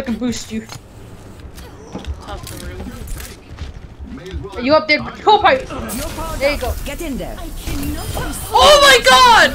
I can boost you. The room. Are you up there? Pull pipe. There you go. Get in there. Oh my god!